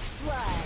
First blood.